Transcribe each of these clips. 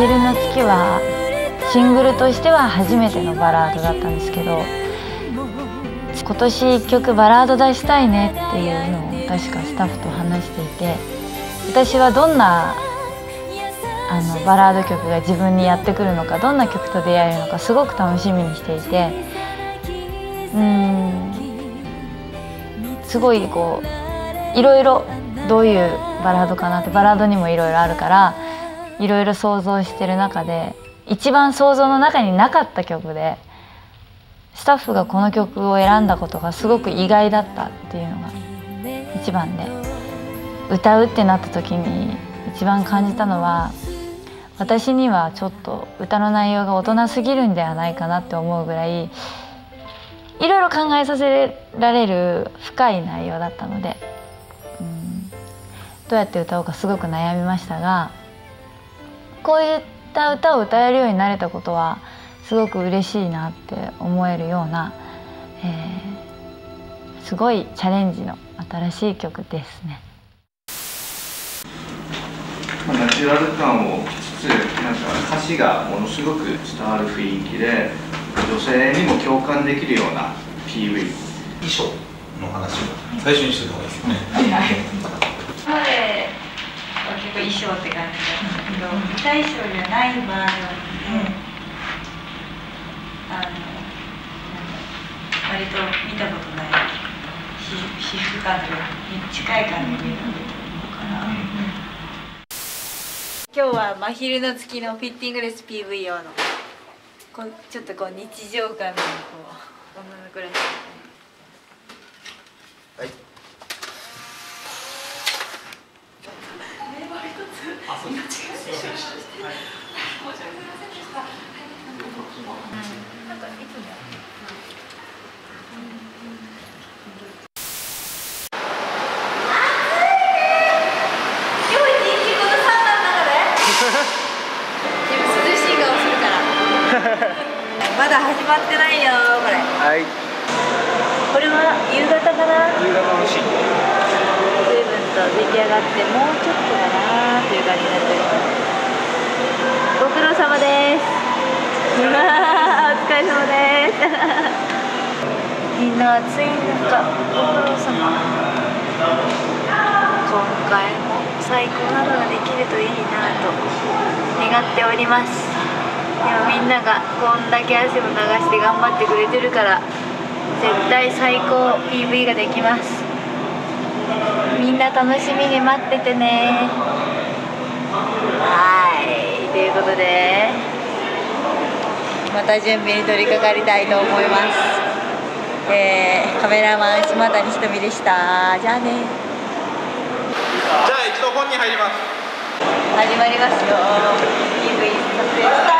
昼の月」はシングルとしては初めてのバラードだったんですけど今年1曲バラード出したいねっていうのを確かスタッフと話していて私はどんなあのバラード曲が自分にやってくるのかどんな曲と出会えるのかすごく楽しみにしていてうんすごいこういろいろどういうバラードかなってバラードにもいろいろあるからいろいろ想像してる中で一番想像の中になかった曲でスタッフがこの曲を選んだことがすごく意外だったっていうのが一番で歌うってなった時に一番感じたのは私にはちょっと歌の内容が大人すぎるんではないかなって思うぐらいいろいろ考えさせられる深い内容だったので、どうやって歌おうかすごく悩みましたがこういった歌を歌えるようになれたことはすごく嬉しいなって思えるような、えー、すごいチャレンジの新しい曲ですね。ナチュラル感をつつなんか歌詞がものすごく伝わる雰囲気で女性にも共感できるような PV 衣装の話を最初にしてた方がいいですよね。はい結構衣装って感じなんですけど、歌衣装じゃないバージョンで、あの割と見たことない私服感に近い感じで見るのかな、うん、今日は真昼の月のフィッティングレス PV 用のこちょっとこう日常感のこう女の子らしいはい。あ、そうです。はい。まだ始まってないよこれはいこれは夕方かな夕方のシーン随分と出来上がってもうちょっとだな。という感じになっておりますご苦労様です。お疲れ様ですみんな暑い中ご苦労様今回も最高なのができるといいなと願っております。でもみんながこんだけ汗を流して頑張ってくれてるから絶対最高 PV ができます。みんな楽しみに待っててね。はい。ということでまた準備に取り掛かりたいと思います。えー、カメラマン島谷ひとみでした。じゃあね。じゃあ一度本に入ります。始まりますよ。PV 撮影スタート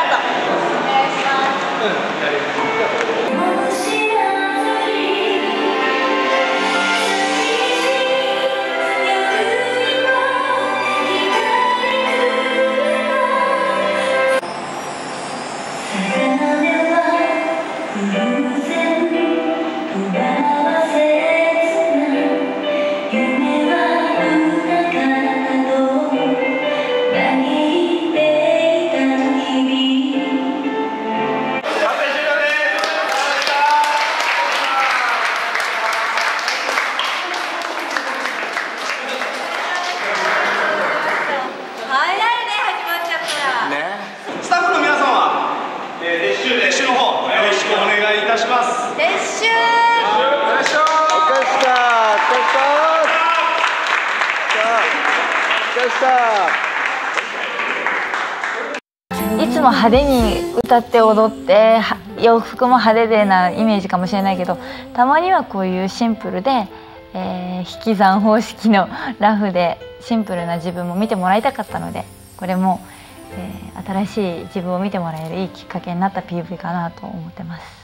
練習の方、よろしくお願いつも派手に歌って踊って洋服も派手でなイメージかもしれないけどたまにはこういうシンプルで、えー、引き算方式のラフでシンプルな自分も見てもらいたかったのでこれも、えー、新しい自分を見てもらえるいいきっかけになった PV かなと思ってます。